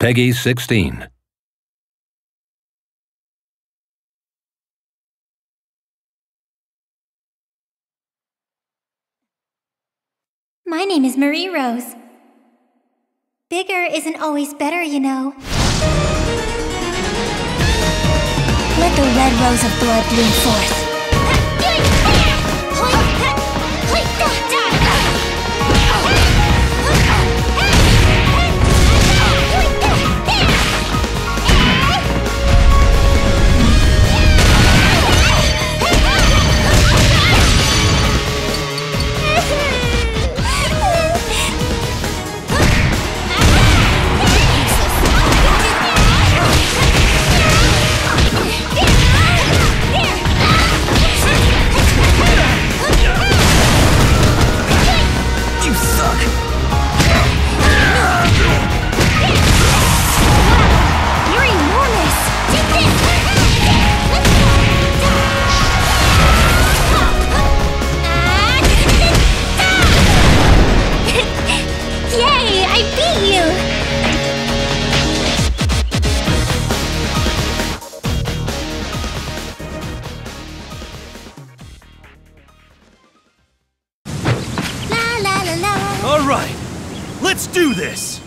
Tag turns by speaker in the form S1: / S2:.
S1: Peggy 16.
S2: My name is Marie Rose. Bigger isn't always better, you know. Let the red rose of blood bloom forth. Yay! I beat you! La la la la.
S3: Alright, let's do this!